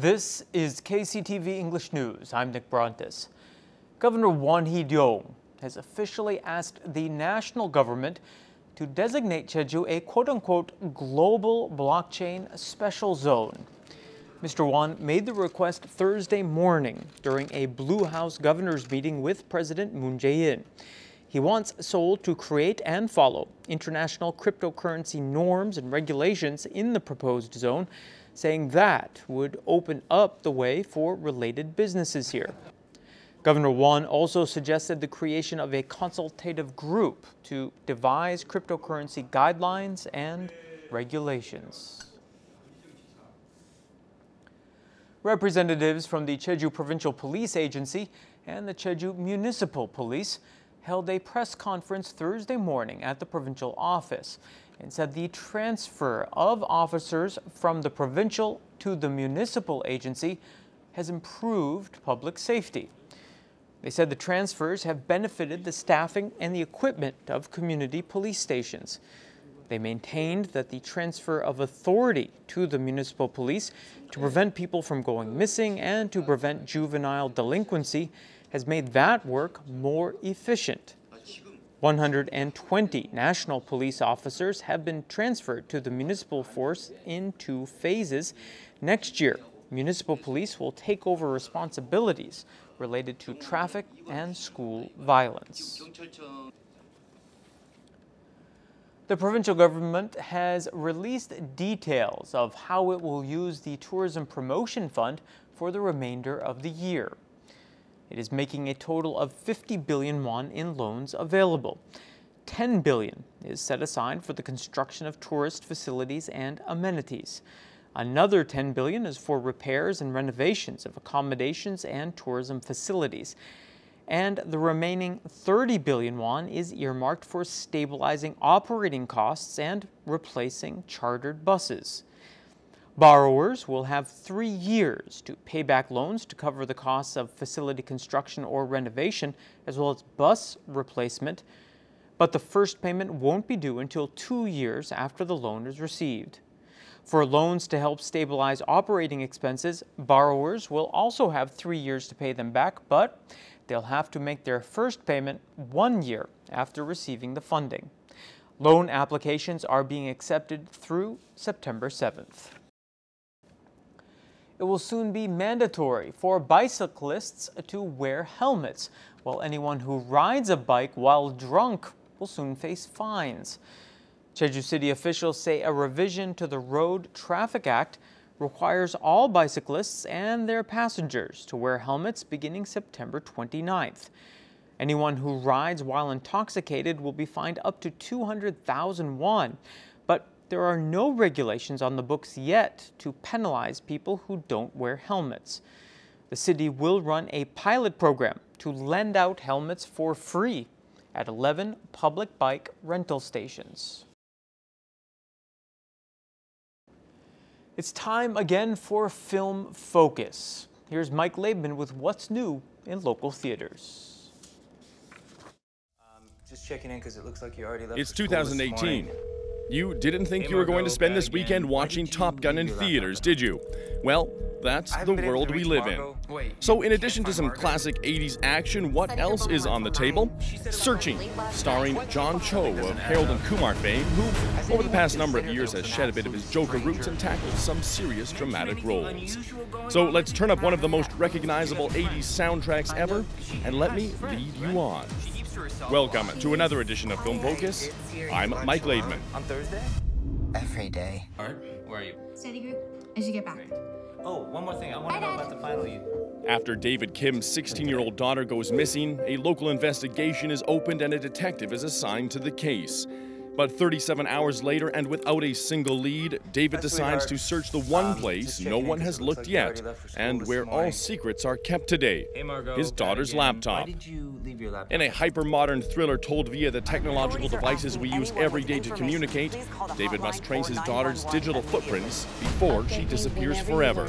This is KCTV English News. I'm Nick Brontes. Governor Won Hee-ryong has officially asked the national government to designate Jeju a quote-unquote global blockchain special zone. Mr. Won made the request Thursday morning during a Blue House governor's meeting with President Moon Jae-in. He wants Seoul to create and follow international cryptocurrency norms and regulations in the proposed zone, saying that would open up the way for related businesses here. Governor Won also suggested the creation of a consultative group to devise cryptocurrency guidelines and regulations. Representatives from the Jeju Provincial Police Agency and the Jeju Municipal Police held a press conference Thursday morning at the provincial office and said the transfer of officers from the provincial to the municipal agency has improved public safety. They said the transfers have benefited the staffing and the equipment of community police stations. They maintained that the transfer of authority to the municipal police to prevent people from going missing and to prevent juvenile delinquency has made that work more efficient. 120 national police officers have been transferred to the municipal force in two phases. Next year, municipal police will take over responsibilities related to traffic and school violence. The provincial government has released details of how it will use the Tourism Promotion Fund for the remainder of the year. It is making a total of 50 billion won in loans available. 10 billion is set aside for the construction of tourist facilities and amenities. Another 10 billion is for repairs and renovations of accommodations and tourism facilities. And the remaining 30 billion won is earmarked for stabilizing operating costs and replacing chartered buses. Borrowers will have three years to pay back loans to cover the costs of facility construction or renovation, as well as bus replacement. But the first payment won't be due until two years after the loan is received. For loans to help stabilize operating expenses, borrowers will also have three years to pay them back, but they'll have to make their first payment one year after receiving the funding. Loan applications are being accepted through September 7th. It will soon be mandatory for bicyclists to wear helmets, while anyone who rides a bike while drunk will soon face fines. Jeju City officials say a revision to the Road Traffic Act requires all bicyclists and their passengers to wear helmets beginning September 29th. Anyone who rides while intoxicated will be fined up to 200,000 won. But there are no regulations on the books yet to penalize people who don't wear helmets. The city will run a pilot program to lend out helmets for free at 11 public bike rental stations. It's time again for Film Focus. Here's Mike Laidman with what's new in local theaters. Um, just checking in because it looks like you already left. It's 2018. You didn't think hey, you were going to spend this weekend watching Top Gun in theaters, did you? Well, that's the world we live in. So, in addition to some classic 80s action, what else is on the table? Searching, starring John Cho of Harold and Kumar fame, who, over the past number of years, has shed a bit of his Joker roots and tackled some serious dramatic roles. So, let's turn up one of the most recognizable 80s soundtracks ever, and let me lead you on. Welcome to another edition of Film Focus. I'm Mike Laidman. On Thursday? Every day. Art, where are you? Study group. As you get back. Oh, one more thing. I want to know about the final you. After David Kim's 16 year old daughter goes missing, a local investigation is opened and a detective is assigned to the case. But 37 hours later, and without a single lead, David decides to search the one um, place no one has looked yet, and where all secrets are kept today. His daughter's laptop. In a hyper modern thriller told via the technological devices we use every day to communicate, David must trace his daughter's digital footprints before she disappears forever.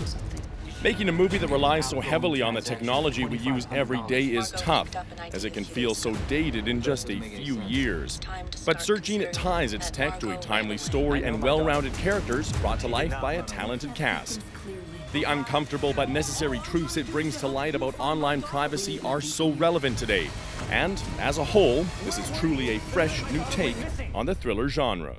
Making a movie that relies so heavily on the technology we use every day is tough, as it can feel so dated in just a few years. But Searching ties its tech to a timely story and well-rounded characters brought to life by a talented cast. The uncomfortable but necessary truths it brings to light about online privacy are so relevant today. And as a whole, this is truly a fresh new take on the thriller genre.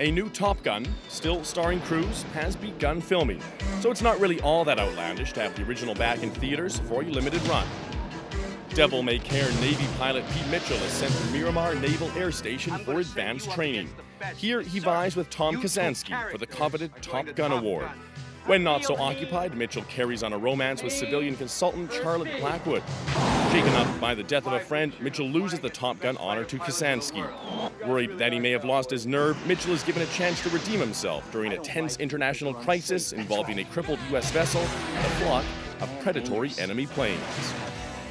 A new Top Gun, still starring Cruise, has begun filming, so it's not really all that outlandish to have the original back in theaters for a limited run. Devil May Care Navy pilot Pete Mitchell is sent to Miramar Naval Air Station for advanced training. Here he vies with Tom Kazansky for the coveted Top Gun Award. When not so occupied, Mitchell carries on a romance with civilian consultant Charlotte Blackwood. Shaken up by the death of a friend, Mitchell loses the Top Gun honor to Kazansky. Worried that he may have lost his nerve, Mitchell is given a chance to redeem himself during a tense international crisis involving a crippled U.S. vessel and a flock of predatory enemy planes.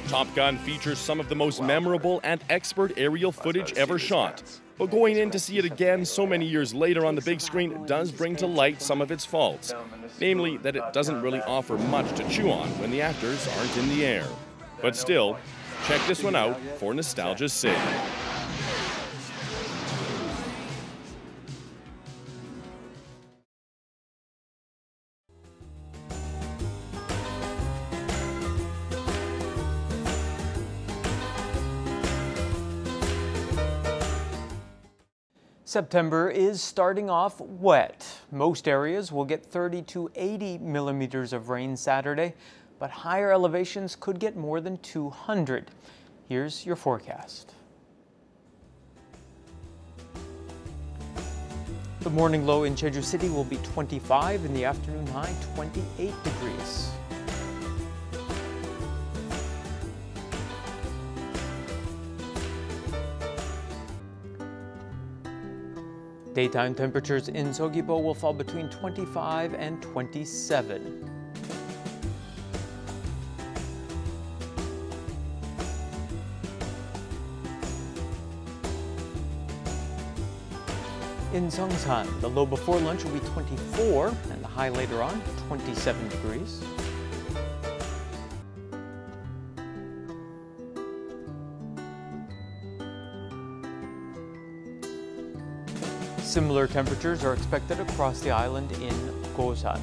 Top Gun features some of the most memorable and expert aerial footage ever shot. But going in to see it again so many years later on the big screen does bring to light some of its faults. Namely, that it doesn't really offer much to chew on when the actors aren't in the air. But still, check this one out for nostalgia's sake. September is starting off wet. Most areas will get 30 to 80 millimeters of rain Saturday, but higher elevations could get more than 200. Here's your forecast. The morning low in Jeju City will be 25 and the afternoon high 28 degrees. Daytime temperatures in Seogwipo will fall between 25 and 27. In Seongsan, the low before lunch will be 24 and the high later on 27 degrees. Similar temperatures are expected across the island in Gosan.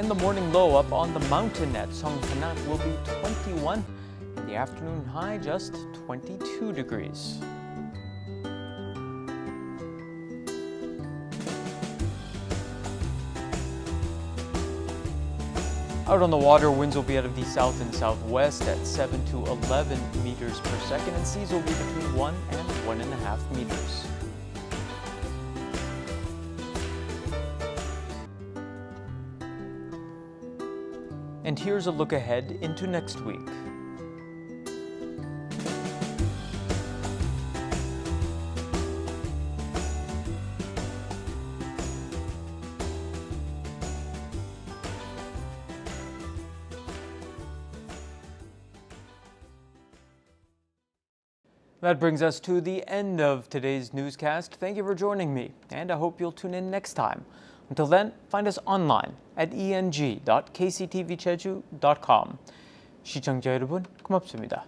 And the morning low up on the mountain at Seongpanak will be 21 and the afternoon high just 22 degrees. Out on the water, winds will be out of the south and southwest at 7 to 11 meters per second, and seas will be between 1 and 1.5 meters. And here's a look ahead into next week. That brings us to the end of today's newscast. Thank you for joining me, and I hope you'll tune in next time. Until then, find us online at eng.kctvcheju.com. 시청자 여러분, 고맙습니다.